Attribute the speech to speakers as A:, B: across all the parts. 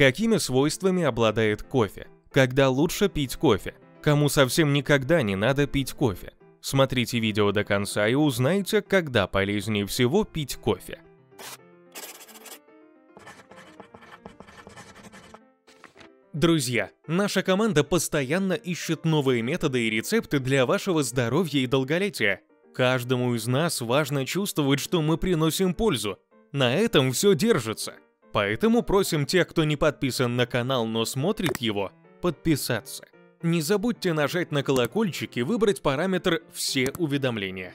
A: Какими свойствами обладает кофе? Когда лучше пить кофе? Кому совсем никогда не надо пить кофе? Смотрите видео до конца и узнайте, когда полезнее всего пить кофе. Друзья, наша команда постоянно ищет новые методы и рецепты для вашего здоровья и долголетия. Каждому из нас важно чувствовать, что мы приносим пользу. На этом все держится. Поэтому просим тех, кто не подписан на канал, но смотрит его, подписаться. Не забудьте нажать на колокольчик и выбрать параметр «Все уведомления».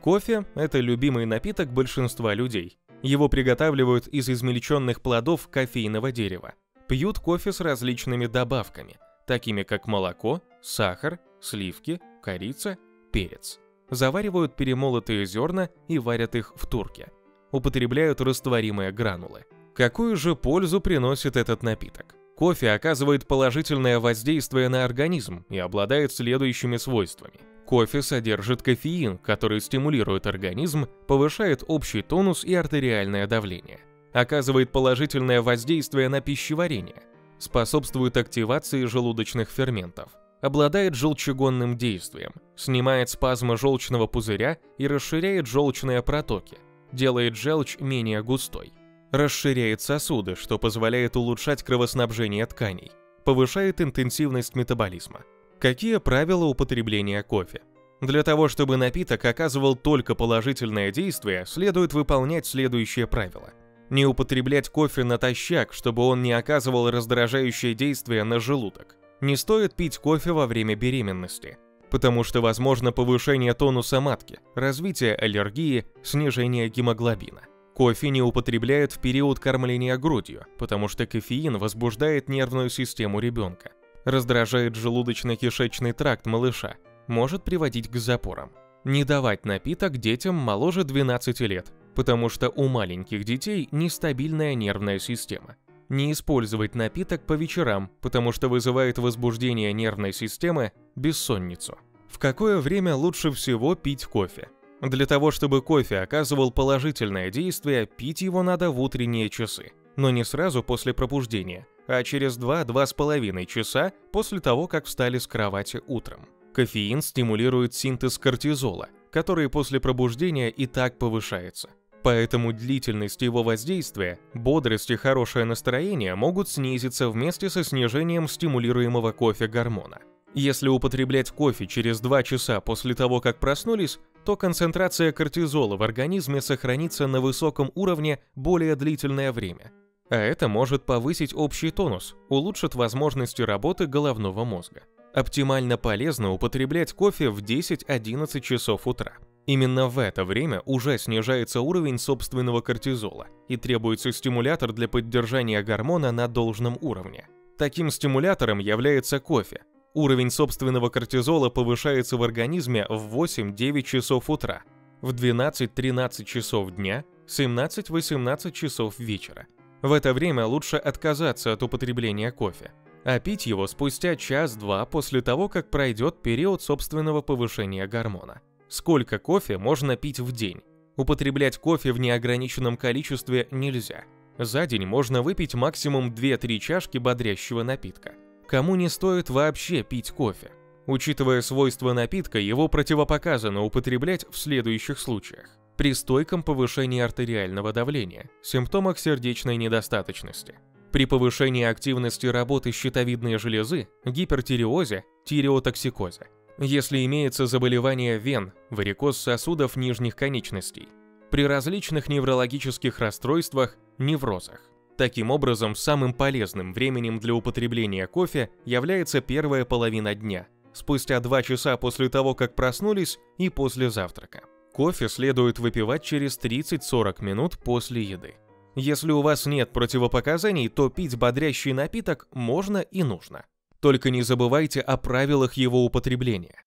A: Кофе – это любимый напиток большинства людей. Его приготавливают из измельченных плодов кофейного дерева. Пьют кофе с различными добавками, такими как молоко, сахар, сливки, корица, перец. Заваривают перемолотые зерна и варят их в турке. Употребляют растворимые гранулы. Какую же пользу приносит этот напиток? Кофе оказывает положительное воздействие на организм и обладает следующими свойствами. Кофе содержит кофеин, который стимулирует организм, повышает общий тонус и артериальное давление. Оказывает положительное воздействие на пищеварение. Способствует активации желудочных ферментов. Обладает желчегонным действием. Снимает спазмы желчного пузыря и расширяет желчные протоки. Делает желчь менее густой расширяет сосуды, что позволяет улучшать кровоснабжение тканей, повышает интенсивность метаболизма. Какие правила употребления кофе? Для того, чтобы напиток оказывал только положительное действие, следует выполнять следующее правило. Не употреблять кофе натощак, чтобы он не оказывал раздражающее действие на желудок. Не стоит пить кофе во время беременности, потому что возможно повышение тонуса матки, развитие аллергии, снижение гемоглобина. Кофе не употребляют в период кормления грудью, потому что кофеин возбуждает нервную систему ребенка, раздражает желудочно-кишечный тракт малыша, может приводить к запорам. Не давать напиток детям моложе 12 лет, потому что у маленьких детей нестабильная нервная система. Не использовать напиток по вечерам, потому что вызывает возбуждение нервной системы, бессонницу. В какое время лучше всего пить кофе? Для того, чтобы кофе оказывал положительное действие, пить его надо в утренние часы. Но не сразу после пробуждения, а через 2-2,5 часа после того, как встали с кровати утром. Кофеин стимулирует синтез кортизола, который после пробуждения и так повышается. Поэтому длительность его воздействия, бодрость и хорошее настроение могут снизиться вместе со снижением стимулируемого кофе гормона. Если употреблять кофе через 2 часа после того, как проснулись, то концентрация кортизола в организме сохранится на высоком уровне более длительное время. А это может повысить общий тонус, улучшит возможности работы головного мозга. Оптимально полезно употреблять кофе в 10-11 часов утра. Именно в это время уже снижается уровень собственного кортизола и требуется стимулятор для поддержания гормона на должном уровне. Таким стимулятором является кофе, Уровень собственного кортизола повышается в организме в 8-9 часов утра, в 12-13 часов дня, 17-18 часов вечера. В это время лучше отказаться от употребления кофе, а пить его спустя час-два после того, как пройдет период собственного повышения гормона. Сколько кофе можно пить в день? Употреблять кофе в неограниченном количестве нельзя. За день можно выпить максимум 2-3 чашки бодрящего напитка кому не стоит вообще пить кофе. Учитывая свойства напитка, его противопоказано употреблять в следующих случаях. При стойком повышении артериального давления, симптомах сердечной недостаточности, при повышении активности работы щитовидной железы, гипертиреозе, тиреотоксикозе, если имеется заболевание вен, варикоз сосудов нижних конечностей, при различных неврологических расстройствах, неврозах. Таким образом, самым полезным временем для употребления кофе является первая половина дня, спустя 2 часа после того, как проснулись и после завтрака. Кофе следует выпивать через 30-40 минут после еды. Если у вас нет противопоказаний, то пить бодрящий напиток можно и нужно. Только не забывайте о правилах его употребления.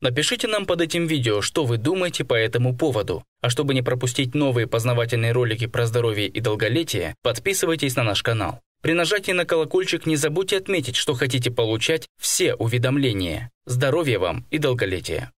B: Напишите нам под этим видео, что вы думаете по этому поводу. А чтобы не пропустить новые познавательные ролики про здоровье и долголетие, подписывайтесь на наш канал. При нажатии на колокольчик не забудьте отметить, что хотите получать все уведомления. Здоровья вам и долголетия!